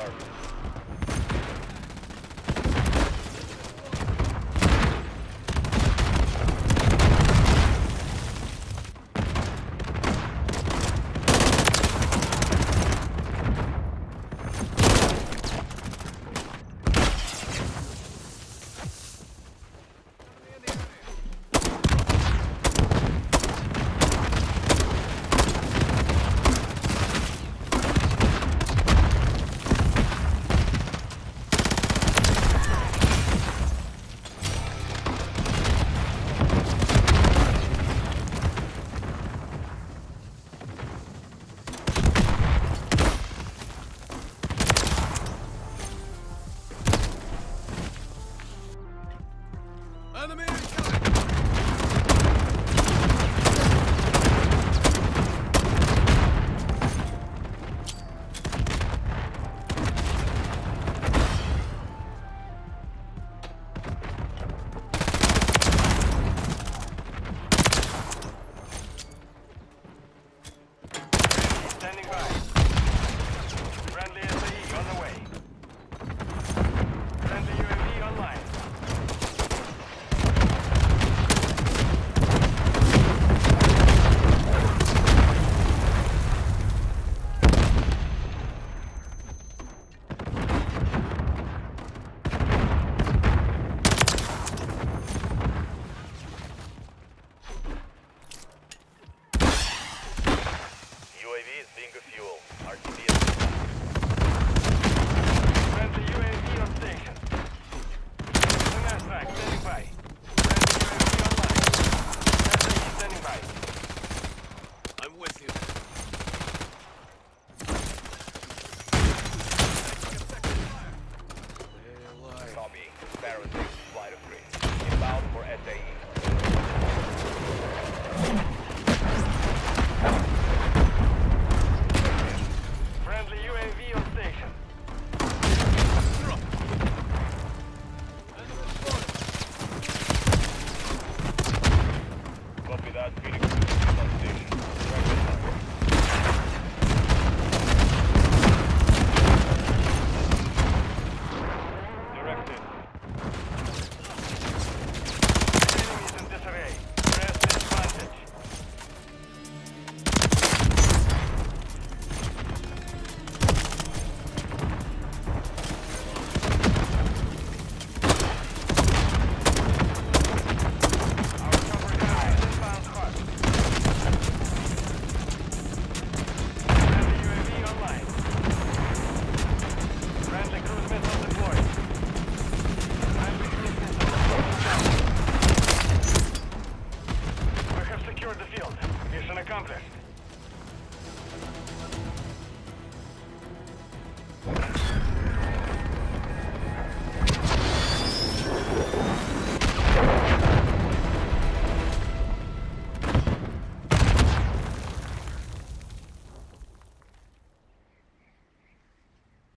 target. Barrow 6, flight of 3. Inbound for. SAE.